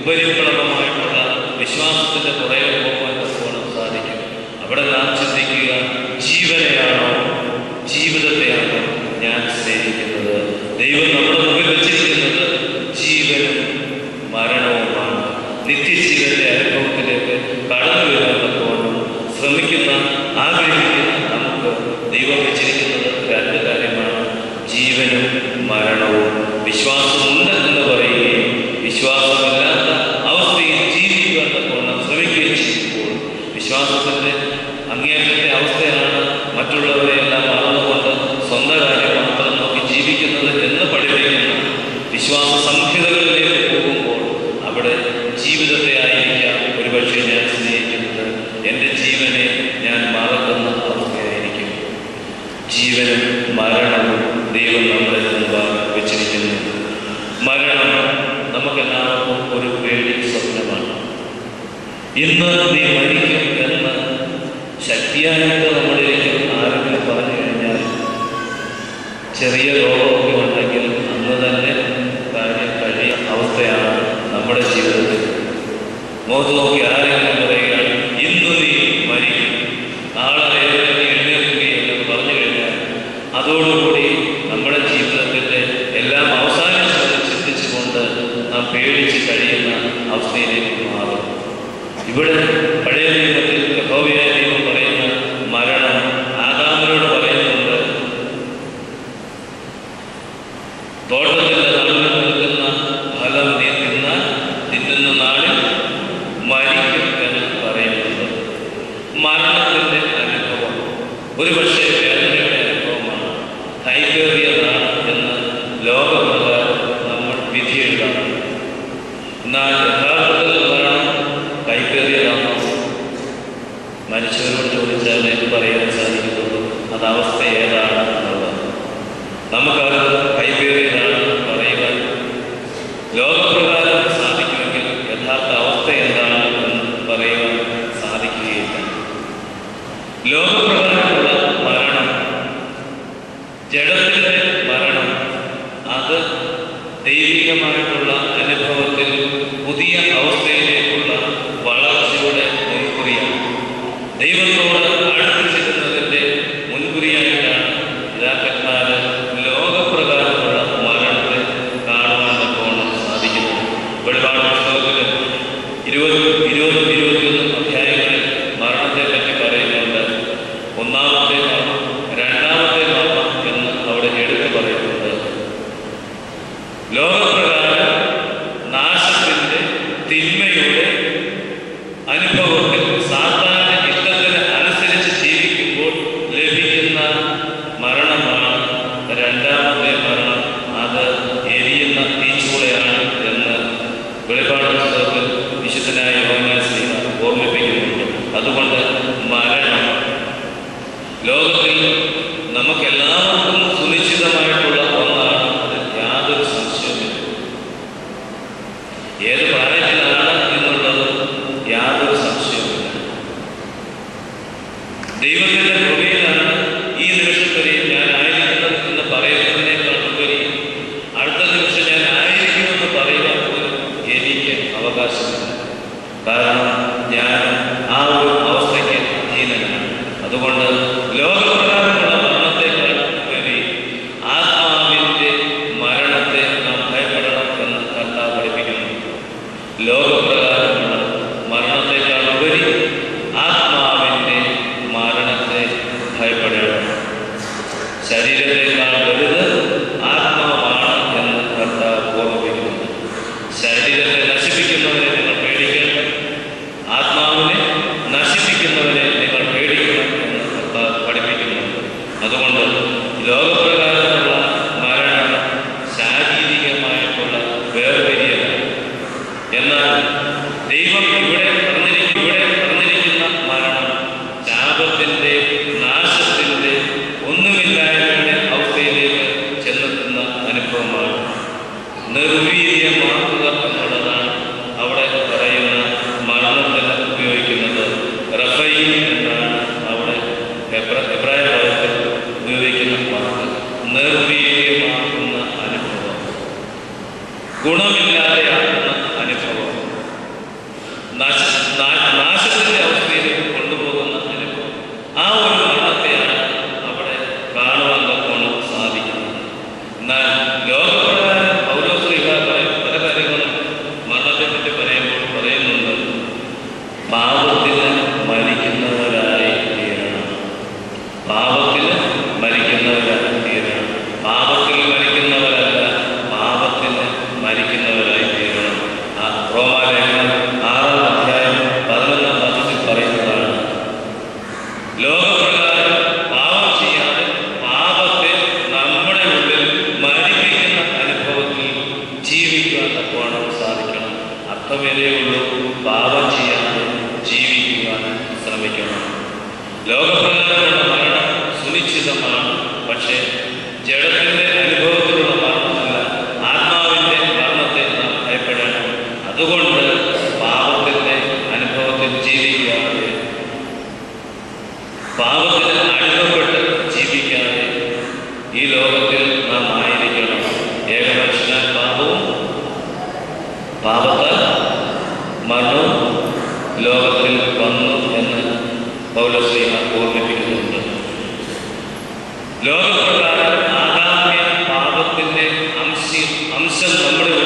ഉപരിപ്ലവമായിട്ടുള്ള വിശ്വാസത്തിന്റെ കുറേ പോകാൻ പോകണം സാധിക്കും. അവിടെ നാം ചിന്തിക്കുക ജീവനെയാണോ ജീവിതത്തെയാണോ ഞാൻ സ്നേഹിക്കുന്നത്? ദൈവം നമ്മുടെ മുമ്പിൽ വെച്ചിരിക്കുന്നത് ജീവനും മരണവുമാണ്. നിത്യജീവന്റെ അനുഭവത്തിലേക്ക് കടന്നു വരുന്നതോടും ശ്രമിക്കുന്ന ആഗ്രഹിക്കുന്ന നമുക്ക് ദൈവം വെച്ചിരിക്കുന്നത് രണ്ട് കാര്യമാണ്. ജീവനും മരണവും. വിശ്വാസമുണ്ട് എന്ന് പറയുകയും വിശ്വാസം എന്റെ ജീവനെ ഞാൻ മറക്കുന്ന അവസ്ഥയായിരിക്കും ജീവനും മരണവും ദൈവം നമ്മളെ മുമ്പാകെ വെച്ചിരിക്കുന്നു. മരണം നമുക്കെല്ലാവർക്കും ഒരു പേടി സ്വപ്നമാണ്. ഇന്ന് നീ മരിക്കും എന്ന് ശക്തിയായിട്ട് നമ്മളിലേക്ക് ആരെങ്കിലും പറഞ്ഞു കഴിഞ്ഞാൽ ചെറിയ രോഗമൊക്കെ ഉണ്ടെങ്കിൽ അന്ന് തന്നെ കാര്യം കഴിയ അവസ്ഥയാണ് നമ്മുടെ ജീവിതത്തിൽ. മുഖത്ത് നോക്കി ആരെ അത് അവസ്ഥ ഏതാണ് എന്നുള്ളത്. നമുക്കത് കൈപേറിയതാണ് പറയുവാൻ ലോകപ്രകാരം സാധിക്കുമെങ്കിൽ യഥാർത്ഥ അവസ്ഥ എന്താണ് എന്ന് പറയുവാൻ സാധിക്കുകയില്ല. ലോകപ്രകാരമുള്ള മരണം ജഡത്തിന്റെ മരണം അത് ദൈവികമായിട്ടുള്ള അനുഭവത്തിൽ പുതിയ അവസ്ഥയിലേക്ക് ലോകത്തിൽ നമുക്കെല്ലാവർക്കും സുനിശ്ചിതമായിട്ടുള്ള ഒന്നാണ് അതിൽ യാതൊരു സംശയവുമില്ല. ഏത് പ്രായത്തിലാണ് എന്നുള്ളത് യാതൊരു ഈ നിമിഷം ഞാൻ ആയിരിക്കുന്നത് എന്ന് പറയുന്നതിനേക്കാൾ അടുത്ത നിമിഷം ഞാൻ ആയിരിക്കുമെന്ന് പറയുവാൻ എനിക്ക് അവകാശമില്ല. കാരണം ഞാൻ ആ ഒരു അവസ്ഥയ്ക്ക് അതുകൊണ്ട് ലോകത്ത് ഗുണമില്ലാതെയാകുന്ന അനുഭവം. നാശ നാശത്തിൽ ലോകപ്രകാരമുള്ള മരണം സുനിശ്ചിതമാണ്. പക്ഷേ ജഡത്തിന്റെ അനുഭവത്തിലുള്ള മരണമല്ല ആത്മാവിന്റെ മരണത്തെ നാം ഭയപ്പെടണം അതുകൊണ്ട് പാപത്തിന്റെ അനുഭവത്തിൽ ജീവിക്കാതെ പാപത്തിൽ അടിമപ്പെട്ട് ജീവിക്കാതെ ഈ ലോകത്തിൽ നാം ആയിരിക്കണം. ഏകമനുഷ്യന പാപവും പാപത്താൽ മരണവും ലോകത്തിൽ പൗലോസിയ ഓർമ്മിപ്പിക്കുന്നുണ്ട്. ലോകപ്രകാരം ആദാമ്യ പാപത്തിന്റെ അംശം നമ്മുടെ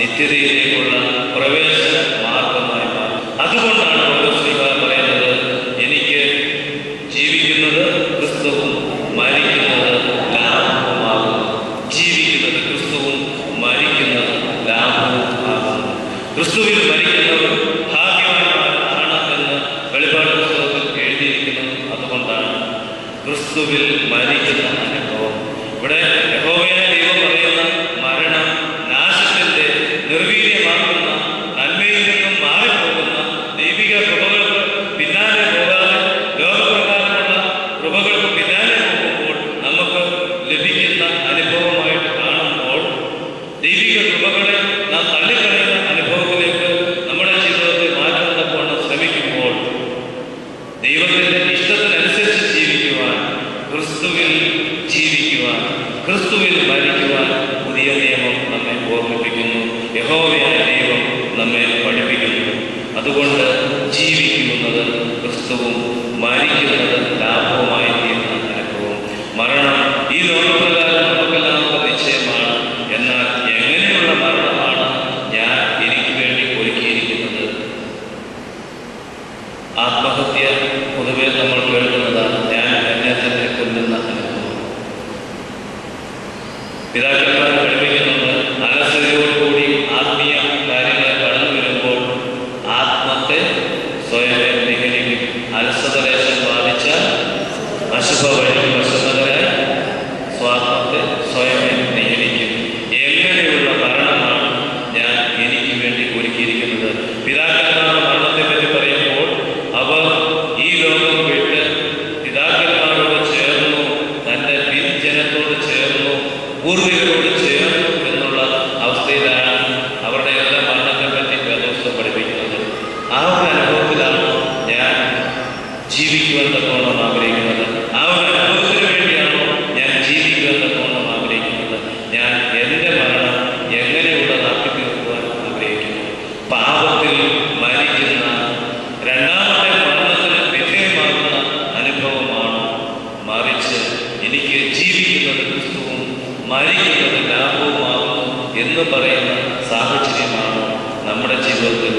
നിത്യതയിലേക്കുള്ള പ്രവേശന മാർഗമായി അതുകൊണ്ടാണ് അതുകൊണ്ടാണ് ശ്രീകാരം പറയുന്നത് എനിക്ക് ജീവിക്കുന്നത് ക്രിസ്തുവും മരിക്കുന്നത് ലാഭവുമാകും ജീവിക്കുന്നത് ക്രിസ്തുവും മരിക്കുന്നത് ലാഭവുമാകും ക്രിസ്തുവിൽ മരിക്കുന്നവർ ഭാഗ്യവാന്മാരാണ് എന്ന് വെളിപാട് പുസ്തകത്തിൽ എഴുതിയിരിക്കുന്നത്. അതുകൊണ്ടാണ് ക്രിസ്തുവിൽ മരിക്കുന്ന അനുഭവം. ഇവിടെ അനുഭവം ദൈവത്തിന്റെ ഇഷ്ടത്തിനനുസരിച്ച് ജീവിക്കുവാൻ ക്രിസ്തുവിൽ ജീവിക്കുവാൻ ക്രിസ്തുവിൽ ഭരിക്കുവാൻ പുതിയ നിയമം നമ്മെ ഓർമ്മിപ്പിക്കുന്നു. യഹോവയായ ദൈവം നമ്മെ പഠിപ്പിക്കുന്നു. അതുകൊണ്ട് ജീവിക്കുന്നത് ക്രിസ്തുവും മരിക്കുന്നത് ലാഭവുമായി തീരുന്ന അനുഭവം മരണം ഈ ലോകത്ത് പറയുന്ന സാഹചര്യമാണോ നമ്മുടെ ജീവിതത്തിൽ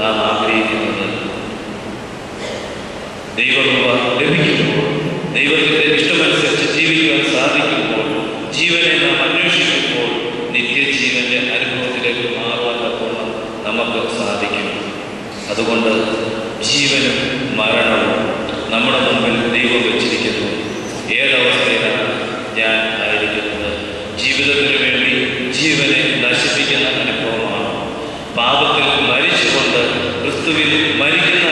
നാം ആഗ്രഹിക്കുന്നത്. ദൈവകൃപ ലഭിക്കുമ്പോൾ ദൈവത്തിന്റെ ഇഷ്ടമനുസരിച്ച് ജീവിക്കാൻ സാധിക്കുമ്പോൾ ജീവനെ നാം അന്വേഷിക്കുമ്പോൾ നിത്യജീവന്റെ അനുഭവത്തിലേക്ക് മാറുവാൻ നമുക്ക് സാധിക്കും. അതുകൊണ്ട് ജീവനും മരണവും നമ്മുടെ മുമ്പിൽ the village, Marika